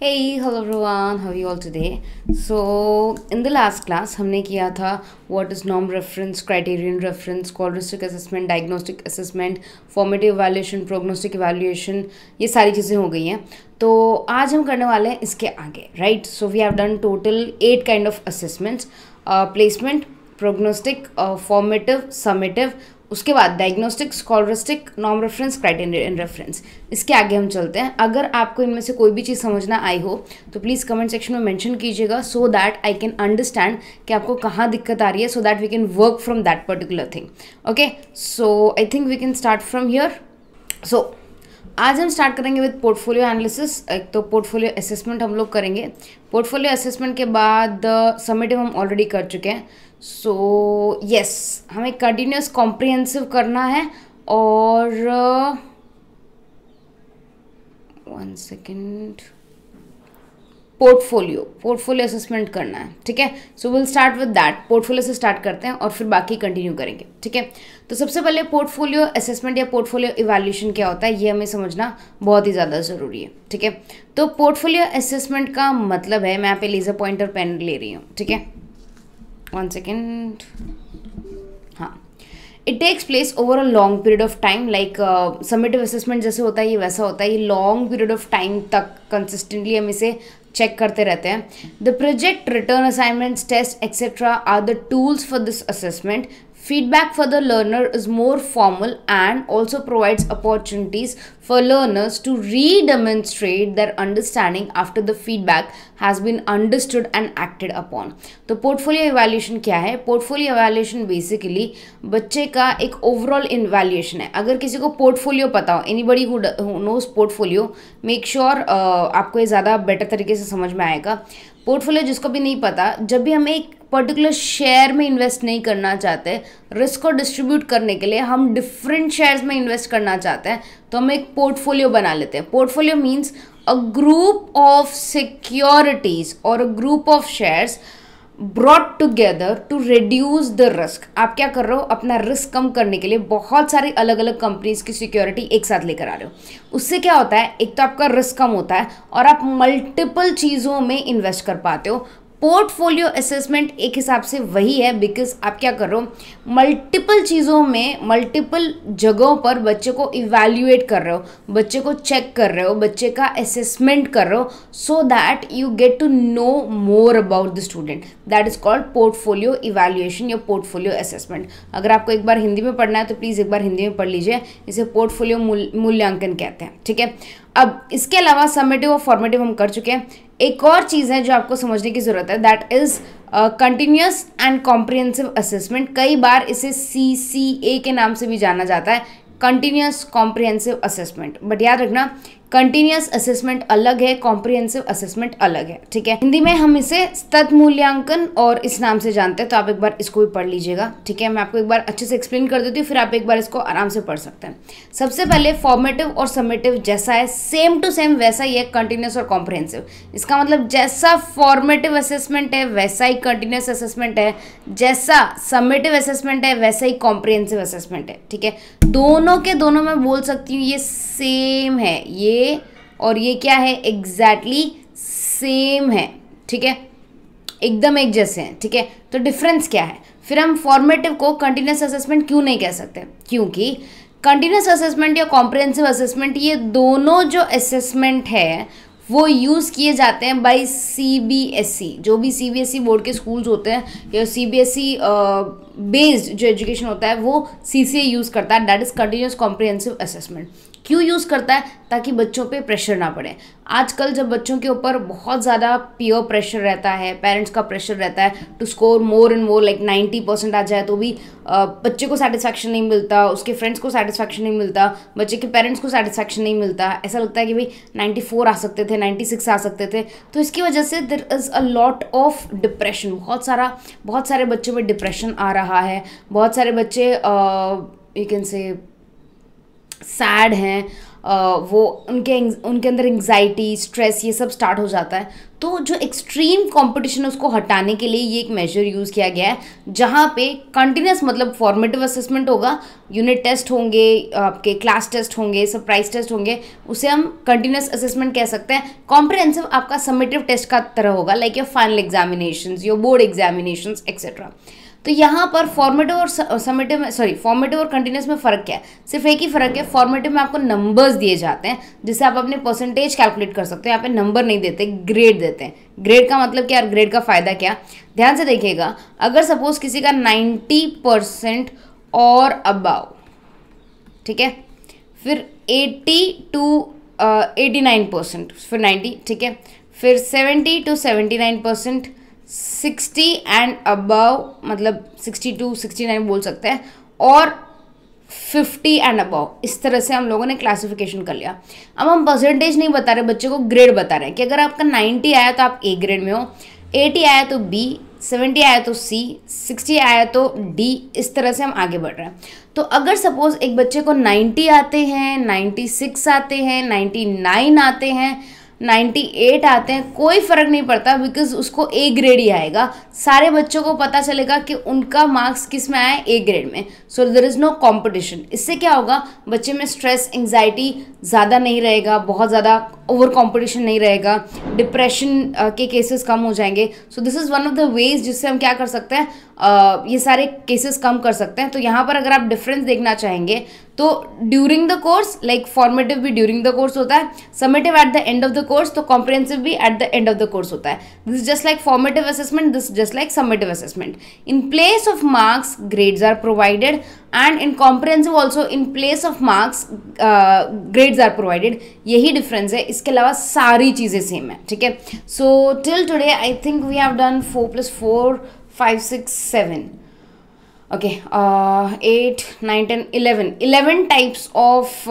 Hey, hello everyone, how are you all today? So, in the last class हमने किया था what is norm reference, criterion reference, quadristic assessment, diagnostic assessment, formative evaluation, prognostic evaluation ये सारी चीज़ें हो गई हैं तो आज हम करने वाले हैं इसके आगे right so we have done total eight kind of assessments placement prognostic formative summative उसके बाद डायग्नोस्टिक स्कॉलरिस्टिक नॉम रेफरेंस क्राइटेरिया क्राइटेरियन रेफरेंस इसके आगे हम चलते हैं। अगर आपको इनमें से कोई भी चीज़ समझना आई हो तो प्लीज़ कमेंट सेक्शन में मेंशन कीजिएगा so that I can understand कि आपको कहाँ दिक्कत आ रही है so that we can work from that particular thing okay so I think we can start from here so आज हम स्टार्ट करेंगे विद पोर्टफोलियो एनालिसिस एक तो पोर्टफोलियो असेसमेंट हम लोग करेंगे। पोर्टफोलियो असेसमेंट के बाद समेटिव हम ऑलरेडी कर चुके हैं। सो so, यस yes, हमें कंटिन्यूस कॉम्प्रिहेंसिव करना है और one uh, second portfolio portfolio assessment करना है, ठीक है? So will start with that portfolio से स्टार्ट करते हैं और फिर बाकी कंटिन्यू करेंगे, ठीक है? तो सबसे पहले पोर्टफोलियो असेसमेंट या पोर्टफोलियो इवैल्यूएशन क्या होता है, ये हमें समझना बहुत ही ज़्यादा ज़रूरी है, ठीक है? तो पोर्टफोलियो असेसमेंट का मतलब है, मैं यहाँ पे लेजर और पेन ले रही हूँ, ठीक है? वन सेकेंड हाँ. It takes place over a long period of time like summative assessment जैसे होता है, ये वैसा होता है, ये लॉन्ग पीरियड ऑफ़ टाइम तक कंसिस्टेंटली हम इसे चेक करते रहते हैं। The project written assignments test etcetera are the tools for this assessment Feedback for the learner is more formal and also provides opportunities for learners to re-demonstrate their understanding after the feedback has been understood and acted upon. तो portfolio evaluation क्या है portfolio evaluation basically बच्चे का एक overall evaluation है अगर किसी को पोर्टफोलियो पता हो buddy who knows portfolio make sure आपको ये ज़्यादा बेटर तरीके से समझ में आएगा पोर्टफोलियो जिसको भी नहीं पता जब भी हमें एक पर्टिकुलर शेयर में इन्वेस्ट नहीं करना चाहते रिस्क को डिस्ट्रीब्यूट करने के लिए हम डिफरेंट शेयर्स में इन्वेस्ट करना चाहते हैं तो हम एक पोर्टफोलियो बना लेते हैं। Portfolio means a group of securities और a group of shares brought together to reduce the risk आप क्या कर रहे हो? अपना रिस्क कम करने के लिए बहुत सारी अलग अलग कंपनीज़ की सिक्योरिटी एक साथ लेकर आ रहे हो। उससे क्या होता है? एक तो आपका रिस्क कम होता है और आप मल्टीपल चीज़ों में इन्वेस्ट कर पाते हो। पोर्टफोलियो असेसमेंट एक हिसाब से वही है बिकॉज़ आप क्या कर रहे हो? मल्टीपल चीज़ों में मल्टीपल जगहों पर बच्चे को इवेल्युएट कर रहे हो, बच्चे को चेक कर रहे हो, बच्चे का असेसमेंट कर रहे हो so that you get to know more about the student that is called portfolio evaluation या पोर्टफोलियो असेसमेंट अगर आपको एक बार हिंदी में पढ़ना है तो प्लीज़ एक बार हिंदी में पढ़ लीजिए। इसे पोर्टफोलियो मूल्यांकन कहते हैं, ठीक है? अब इसके अलावा समेटिव और फॉर्मेटिव हम कर चुके हैं। एक और चीज़ है जो आपको समझने की ज़रूरत है that is continuous and comprehensive assessment कई बार इसे सी सी ए के नाम से भी जाना जाता है कंटिन्यूस कॉम्प्रिहेंसिव असेसमेंट बट याद रखना कंटिन्यूस असेसमेंट अलग है कॉम्प्रिहेंसिव असेसमेंट अलग है, ठीक है? हिंदी में हम इसे स्तत मूल्यांकन और इस नाम से जानते हैं तो आप एक बार इसको भी पढ़ लीजिएगा, ठीक है? मैं आपको एक बार अच्छे से एक्सप्लेन कर देती हूँ, फिर आप एक बार इसको आराम से पढ़ सकते हैं। सबसे पहले फॉर्मेटिव और समेटिव जैसा है सेम टू सेम वैसा ही है कंटिन्यूस और कॉम्प्रिहेंसिव इसका मतलब जैसा फॉर्मेटिव असेसमेंट है, वैसा ही कंटिन्यूस असेसमेंट है, जैसा समेटिव असेसमेंट है, वैसा ही कॉम्प्रिहेंसिव असेसमेंट है, ठीक है? दोनों के दोनों मैं बोल सकती हूँ, ये सेम है, ये और ये क्या है? एग्जैक्टली exactly सेम है, ठीक है? एकदम एक जैसे हैं, ठीक है? तो डिफरेंस क्या है? फिर हम फॉर्मेटिव को कंटिन्यूस असेसमेंट क्यों नहीं कह सकते? क्योंकि कंटिन्यूस असेसमेंट या कॉम्प्रिहेंसिव असेसमेंट ये दोनों जो असेसमेंट है वो यूज़ किए जाते हैं by C B S C जो भी C B S E board के स्कूल्स होते हैं, या C B S E based जो एजुकेशन होता है, वो सी सी ए यूज़ करता है that is continuous comprehensive assessment क्यों यूज़ करता है? ताकि बच्चों पे प्रेशर ना पड़े। आजकल जब बच्चों के ऊपर बहुत ज़्यादा पियर प्रेशर रहता है पेरेंट्स का प्रेशर रहता है to score more and more like ninety percent आ जाए तो भी बच्चे को सेटिस्फैक्शन नहीं मिलता, उसके फ्रेंड्स को सेटिस्फैक्शन नहीं मिलता, बच्चे के पेरेंट्स को सेटिस्फैक्शन नहीं मिलता। ऐसा लगता है कि भाई नाइन्टी फोर आ सकते थे नाइन्टी सिक्स आ सकते थे। तो इसकी वजह से there is a lot of depression बहुत सारा, बहुत सारे बच्चों में डिप्रेशन आ रहा है। बहुत सारे बच्चे यू कैन से सैड हैं। वो उनके उनके अंदर एंग्जाइटी स्ट्रेस ये सब स्टार्ट हो जाता है। तो जो एक्सट्रीम कंपटीशन है, उसको हटाने के लिए ये एक मेजर यूज़ किया गया है, जहाँ पे कंटिन्यूस मतलब फॉर्मेटिव असेसमेंट होगा यूनिट टेस्ट होंगे, आपके क्लास टेस्ट होंगे सरप्राइज़ टेस्ट होंगे, उसे हम कंटिन्यूस असेसमेंट कह सकते हैं। कॉम्प्रिहेंसिव आपका समेटिव टेस्ट का तरह होगा like your final examination your board examination etcetera तो यहाँ पर फॉर्मेटिव और समेटिव में सॉरी फॉर्मेटिव और कंटिन्यूस में फ़र्क क्या है? सिर्फ़ एक ही फ़र्क है फॉर्मेटिव में आपको नंबर्स दिए जाते हैं, जिससे आप अपने परसेंटेज कैलकुलेट कर सकते हो। यहाँ पे नंबर नहीं देते ग्रेड देते हैं। ग्रेड का मतलब क्या ग्रेड का फ़ायदा क्या ध्यान से देखिएगा, अगर सपोज़ किसी का नाइन्टी और अबाव ठीक है? फिर eighty two eighty nine percent फिर नाइन्टी ठीक है? फिर seventy two seventy nine percent sixty and above मतलब सिक्सटी टू, सिक्सटी नाइन बोल सकते हैं, और फिफ्टी एंड अबव। इस तरह से हम लोगों ने क्लासिफिकेशन कर लिया। अब हम परसेंटेज नहीं बता रहे, बच्चे को ग्रेड बता रहे हैं कि अगर आपका नाइन्टी आया तो आप ए ग्रेड में हो, एटी आया तो बी सेवेंटी आया तो सी सिक्सटी आया तो डी इस तरह से हम आगे बढ़ रहे हैं। तो अगर सपोज़ एक बच्चे को नाइन्टी आते हैं नाइन्टी सिक्स आते हैं नाइन्टी नाइन आते हैं 98 आते हैं कोई फ़र्क नहीं पड़ता बिकॉज़ उसको ए ग्रेड ही आएगा। सारे बच्चों को पता चलेगा कि उनका मार्क्स किसमें आए ए ग्रेड में। So there is no competition इससे क्या होगा? बच्चे में स्ट्रेस एंगजाइटी ज़्यादा नहीं रहेगा बहुत ज़्यादा ओवर कॉम्पिटिशन नहीं रहेगा। डिप्रेशन के केसेस कम हो जाएँगे। So this is one of the ways जिससे हम क्या कर सकते हैं? uh, ये सारे केसेस कम कर सकते हैं। तो यहाँ पर अगर आप डिफरेंस देखना चाहेंगे तो during the course like formative भी ड्यूरिंग द कोर्स होता है summative at the end of the course तो कॉम्प्रहेंसिव भी at the end of the course होता है। This just like formative assessment this just like summative assessment in place of marks grades are provided and in comprehensive also in place of marks grades are provided यही difference है। इसके अलावा सारी चीज़ें same है ठीक है? So till today I think we have done four plus four five six seven uh, 8 9 10 11 11 types of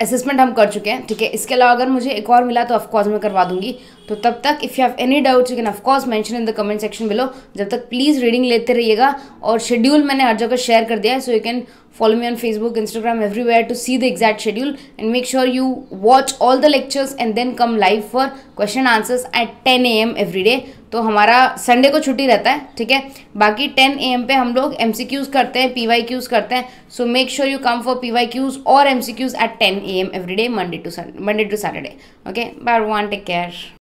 assessment हम कर चुके हैं, ठीक है? इसके अलावा अगर मुझे एक और मिला तो ऑफकोर्स मैं करवा दूँगी। तो तब तक if you have any doubts you can of course mention in the comment section below जब तक प्लीज़ रीडिंग लेते रहिएगा और शेड्यूल मैंने हर जगह शेयर कर दिया है so you can follow me on facebook instagram everywhere to see the exact schedule and make sure you watch all the lectures and then come live for question answers at 10 am every day तो हमारा Sunday को छुट्टी रहता है ठीक है बाकी 10 A M पे हम लोग एम करते हैं पी वाई क्यूज़ करते हैं so make sure you come for P Y Qs और M C Qs at ten A M every day Monday to Monday to Saturday okay bye one take care